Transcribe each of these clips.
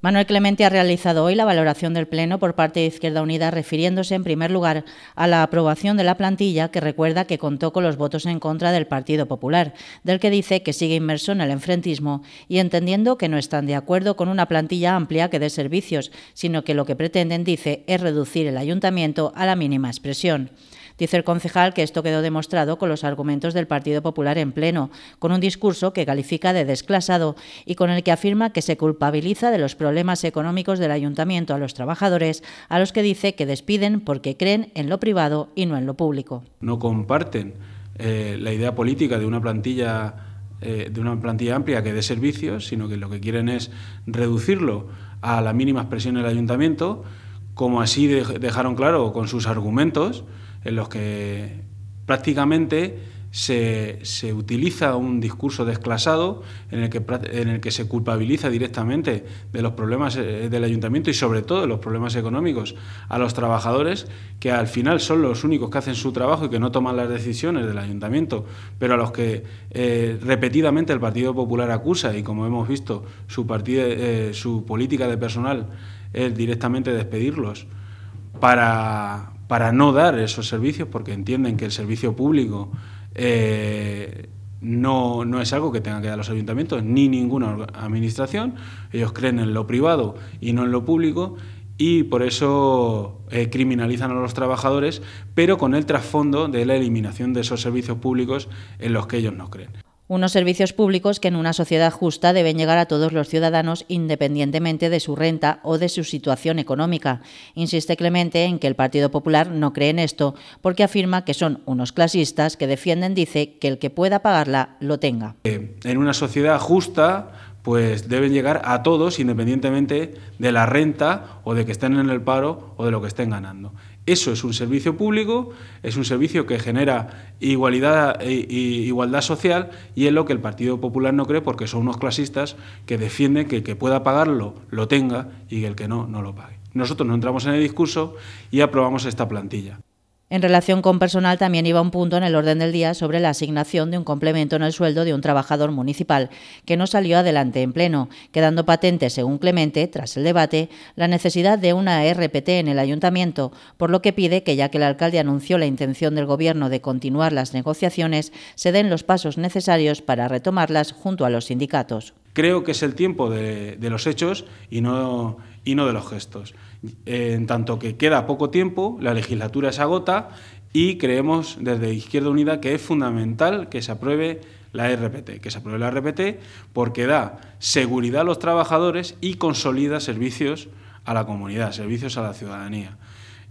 Manuel Clemente ha realizado hoy la valoración del Pleno por parte de Izquierda Unida, refiriéndose en primer lugar a la aprobación de la plantilla, que recuerda que contó con los votos en contra del Partido Popular, del que dice que sigue inmerso en el enfrentismo y entendiendo que no están de acuerdo con una plantilla amplia que dé servicios, sino que lo que pretenden, dice, es reducir el ayuntamiento a la mínima expresión. Dice el concejal que esto quedó demostrado con los argumentos del Partido Popular en pleno, con un discurso que califica de desclasado y con el que afirma que se culpabiliza de los problemas económicos del ayuntamiento a los trabajadores, a los que dice que despiden porque creen en lo privado y no en lo público. No comparten eh, la idea política de una plantilla eh, de una plantilla amplia que dé servicios, sino que lo que quieren es reducirlo a la mínima expresión del ayuntamiento, como así dejaron claro con sus argumentos, en los que prácticamente se, se, utiliza un discurso desclasado en el, que, en el que se culpabiliza directamente de los problemas eh, del ayuntamiento y sobre todo de los problemas económicos a los trabajadores, que al final son los únicos que hacen su trabajo y que no toman las decisiones del ayuntamiento, pero a los que eh, repetidamente el Partido Popular acusa y como hemos visto su, eh, su política de personal es directamente despedirlos para, para no dar esos servicios porque entienden que el servicio público eh, no, no, es algo que tengan que dar los ayuntamientos ni ninguna administración. Ellos creen en lo privado y no en lo público y por eso eh, criminalizan a los trabajadores, pero con el trasfondo de la eliminación de esos servicios públicos en los que ellos no creen unos servicios públicos que en una sociedad justa deben llegar a todos los ciudadanos independientemente de su renta o de su situación económica. Insiste Clemente en que el Partido Popular no cree en esto porque afirma que son unos clasistas que defienden, dice, que el que pueda pagarla lo tenga. Eh, en una sociedad justa pues deben llegar a todos independientemente de la renta o de que estén en el paro o de lo que estén ganando. Eso es un servicio público, es un servicio que genera igualdad, e, igualdad social y es lo que el Partido Popular no cree porque son unos clasistas que defienden que el que pueda pagarlo lo tenga y el que no, no lo pague. Nosotros no entramos en el discurso y aprobamos esta plantilla. En relación con personal, también iba un punto en el orden del día sobre la asignación de un complemento en el sueldo de un trabajador municipal, que no salió adelante en pleno, quedando patente, según Clemente, tras el debate, la necesidad de una RPT en el ayuntamiento, por lo que pide que, ya que el alcalde anunció la intención del Gobierno de continuar las negociaciones, se den los pasos necesarios para retomarlas junto a los sindicatos. Creo que es el tiempo de, los hechos y no, y no de los gestos en tanto que queda poco tiempo, la legislatura se agota y creemos desde Izquierda Unida que es fundamental que se apruebe la RPT, que se apruebe la RPT porque da seguridad a los trabajadores y consolida servicios a la comunidad, servicios a la ciudadanía.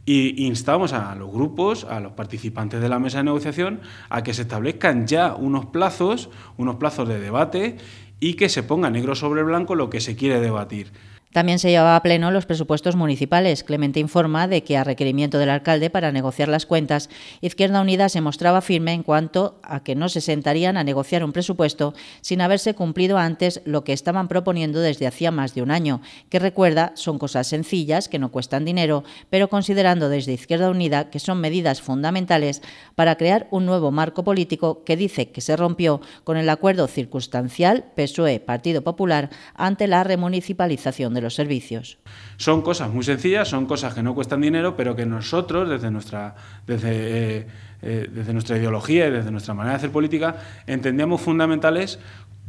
Y instamos a los grupos, a los participantes de la mesa de negociación, a que se establezcan ya unos plazos, unos plazos de debate y que se ponga negro sobre blanco lo que se quiere debatir. También se llevaba a pleno los presupuestos municipales. Clemente informa de que, a requerimiento del alcalde para negociar las cuentas, Izquierda Unida se mostraba firme en cuanto a que no se sentarían a negociar un presupuesto sin haberse cumplido antes lo que estaban proponiendo desde hacía más de un año, que recuerda son cosas sencillas que no cuestan dinero, pero considerando desde Izquierda Unida que son medidas fundamentales para crear un nuevo marco político que dice que se rompió con el acuerdo circunstancial PSOE-Partido Popular ante la remunicipalización de los servicios. Son cosas muy sencillas, son cosas que no cuestan dinero, pero que nosotros, desde nuestra, desde, eh, eh, desde nuestra ideología y desde nuestra manera de hacer política, entendemos fundamentales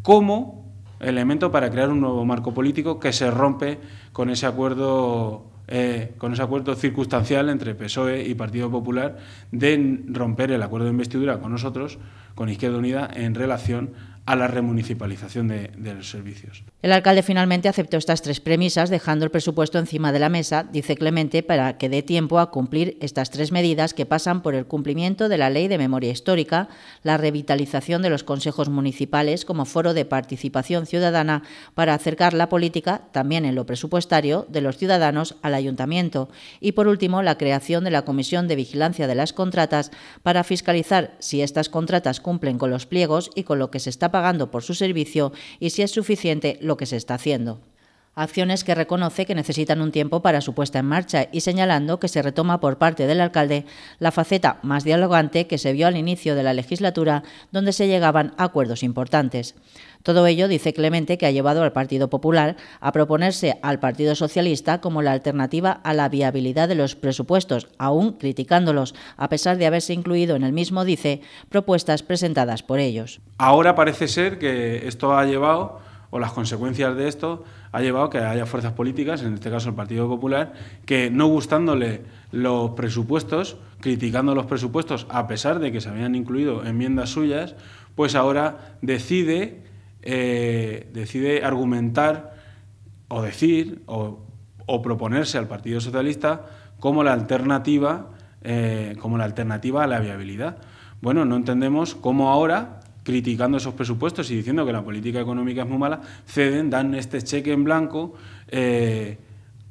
como elemento para crear un nuevo marco político que se rompe con ese acuerdo eh, con ese acuerdo circunstancial entre PSOE y Partido Popular de romper el acuerdo de investidura con nosotros, con Izquierda Unida, en relación a la remunicipalización de, los servicios. El alcalde finalmente aceptó estas tres premisas, dejando el presupuesto encima de la mesa, dice Clemente, para que dé tiempo a cumplir estas tres medidas que pasan por el cumplimiento de la Ley de Memoria Histórica, la revitalización de los consejos municipales como foro de participación ciudadana para acercar la política, también en lo presupuestario, de los ciudadanos al ayuntamiento y, por último, la creación de la Comisión de Vigilancia de las Contratas para fiscalizar si estas contratas cumplen con los pliegos y con lo que se está pagando por su servicio y si es suficiente lo que se está haciendo. Acciones que reconoce que necesitan un tiempo para su puesta en marcha y señalando que se retoma por parte del alcalde la faceta más dialogante que se vio al inicio de la legislatura, donde se llegaban a acuerdos importantes. Todo ello, dice Clemente, que ha llevado al Partido Popular a proponerse al Partido Socialista como la alternativa a la viabilidad de los presupuestos, aún criticándolos, a pesar de haberse incluido en el mismo, dice, propuestas presentadas por ellos. Ahora parece ser que esto ha llevado o las consecuencias de esto ha llevado a que haya fuerzas políticas, en este caso el Partido Popular, que no gustándole los presupuestos, criticando los presupuestos, a pesar de que se habían incluido enmiendas suyas, pues ahora decide, eh, decide argumentar o decir o, proponerse al Partido Socialista como la alternativa, eh, como la alternativa a la viabilidad. Bueno, no entendemos cómo ahora criticando esos presupuestos y diciendo que la política económica es muy mala, ceden, dan este cheque en blanco eh,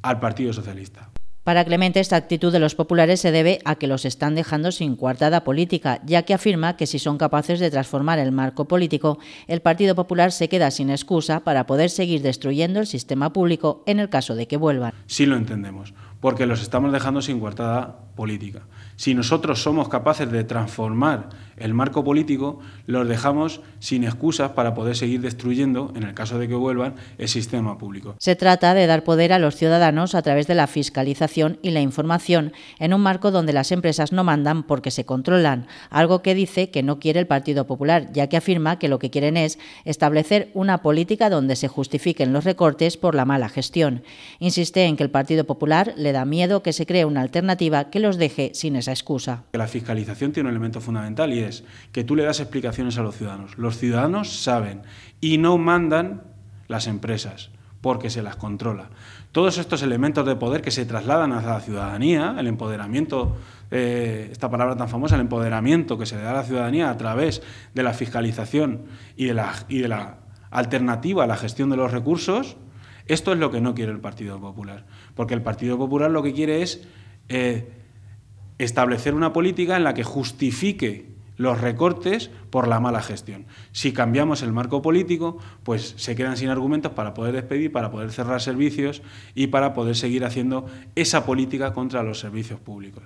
al Partido Socialista. Para Clemente, esta actitud de los populares se debe a que los están dejando sin coartada política, ya que afirma que si son capaces de transformar el marco político, el Partido Popular se queda sin excusa para poder seguir destruyendo el sistema público en el caso de que vuelvan. Sí lo entendemos, porque los estamos dejando sin coartada política. Si nosotros somos capaces de transformar el marco político, los dejamos sin excusas para poder seguir destruyendo, en el caso de que vuelvan, el sistema público. Se trata de dar poder a los ciudadanos a través de la fiscalización y la información en un marco donde las empresas no mandan porque se controlan, algo que dice que no quiere el Partido Popular, ya que afirma que lo que quieren es establecer una política donde se justifiquen los recortes por la mala gestión. Insiste en que el Partido Popular le da miedo que se cree una alternativa que los deje sin esa excusa. La fiscalización tiene un elemento fundamental y es que tú le das explicaciones a los ciudadanos. Los ciudadanos saben y no mandan las empresas porque se las controla. Todos estos elementos de poder que se trasladan a la ciudadanía, el empoderamiento, eh, esta palabra tan famosa, el empoderamiento que se le da a la ciudadanía a través de la fiscalización y de la, alternativa a la gestión de los recursos, esto es lo que no quiere el Partido Popular. Porque el Partido Popular lo que quiere es eh, establecer una política en la que justifique los recortes por la mala gestión. Si cambiamos el marco político, pues se quedan sin argumentos para poder despedir, para poder cerrar servicios y para poder seguir haciendo esa política contra los servicios públicos.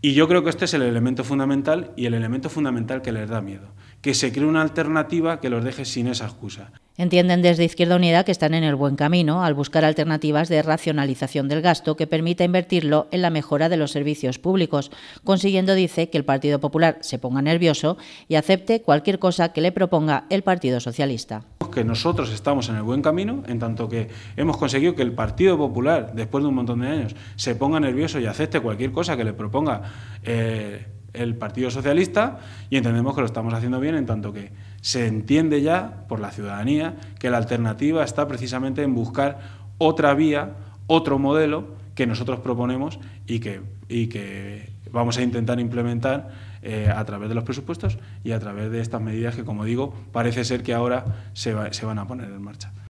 Y yo creo que este es el elemento fundamental y el elemento fundamental que les da miedo, que se cree una alternativa que los deje sin esa excusa. Entienden desde Izquierda Unida que están en el buen camino al buscar alternativas de racionalización del gasto que permita invertirlo en la mejora de los servicios públicos, consiguiendo, dice, que el Partido Popular se ponga nervioso y acepte cualquier cosa que le proponga el Partido Socialista. Que nosotros estamos en el buen camino, en tanto que hemos conseguido que el Partido Popular, después de un montón de años, se ponga nervioso y acepte cualquier cosa que le proponga. Eh, el Partido Socialista y entendemos que lo estamos haciendo bien en tanto que se entiende ya por la ciudadanía que la alternativa está precisamente en buscar otra vía, otro modelo que nosotros proponemos y que, y que vamos a intentar implementar eh, a través de los presupuestos y a través de estas medidas que, como digo, parece ser que ahora se, se van a poner en marcha.